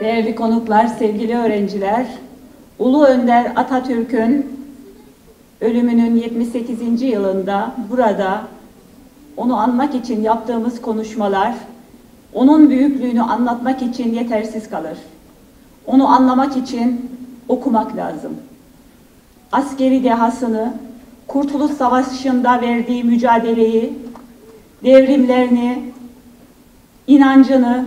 Değerli konuklar, sevgili öğrenciler, Ulu Önder Atatürk'ün ölümünün 78. yılında burada onu anmak için yaptığımız konuşmalar onun büyüklüğünü anlatmak için yetersiz kalır. Onu anlamak için okumak lazım. Askeri dehasını, Kurtuluş Savaşı'nda verdiği mücadeleyi, devrimlerini, inancını,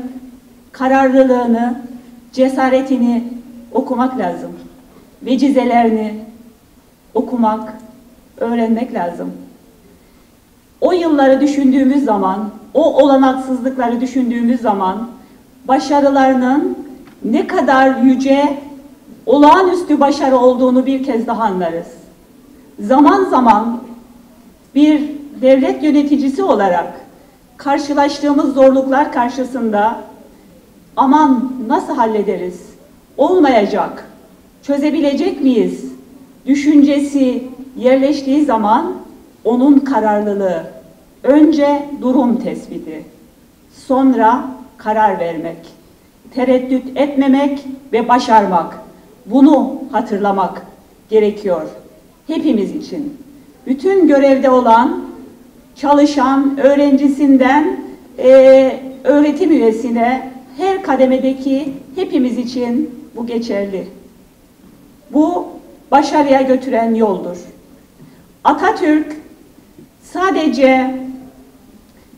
kararlılığını, cesaretini okumak lazım. Vecizelerini okumak, öğrenmek lazım. O yılları düşündüğümüz zaman, o olanaksızlıkları düşündüğümüz zaman başarılarının ne kadar yüce, olağanüstü başarı olduğunu bir kez daha anlarız. Zaman zaman bir devlet yöneticisi olarak karşılaştığımız zorluklar karşısında aman nasıl hallederiz? Olmayacak. Çözebilecek miyiz? Düşüncesi yerleştiği zaman onun kararlılığı önce durum tespiti, sonra karar vermek, tereddüt etmemek ve başarmak. Bunu hatırlamak gerekiyor hepimiz için. Bütün görevde olan, çalışan, öğrencisinden e, öğretim üyesine her kademedeki hepimiz için bu geçerli. Bu başarıya götüren yoldur. Atatürk sadece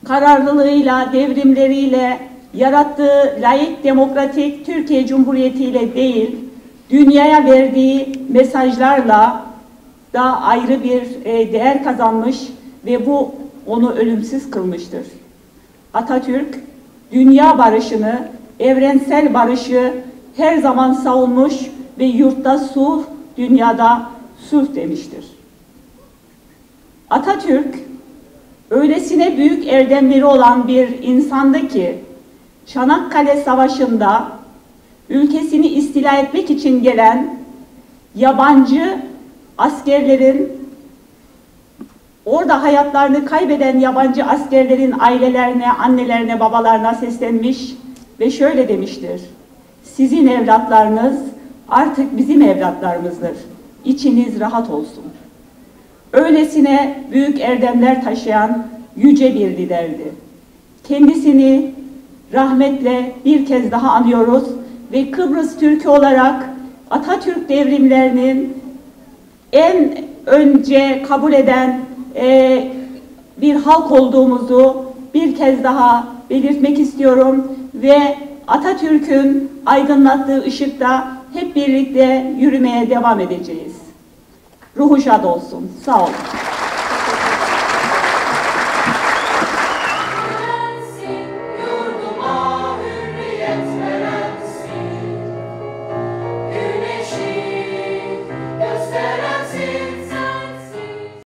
kararlılığıyla, devrimleriyle, yarattığı layık demokratik Türkiye Cumhuriyeti ile değil, dünyaya verdiği mesajlarla da ayrı bir e, değer kazanmış ve bu onu ölümsüz kılmıştır. Atatürk, dünya barışını, evrensel barışı her zaman savunmuş ve yurtta sulh, dünyada sulh demiştir. Atatürk, öylesine büyük erdemleri olan bir insandı ki, Çanakkale Savaşı'nda ülkesini istila etmek için gelen yabancı askerlerin orada hayatlarını kaybeden yabancı askerlerin ailelerine, annelerine, babalarına seslenmiş ve şöyle demiştir. Sizin evlatlarınız artık bizim evlatlarımızdır. İçiniz rahat olsun. Öylesine büyük erdemler taşıyan yüce bir liderdi. Kendisini rahmetle bir kez daha anıyoruz ve Kıbrıs Türk'ü olarak Atatürk devrimlerinin en önce kabul eden e, bir halk olduğumuzu bir kez daha belirtmek istiyorum ve Atatürk'ün aydınlattığı ışıkta hep birlikte yürümeye devam edeceğiz. Ruhu şad olsun. Sağ olun.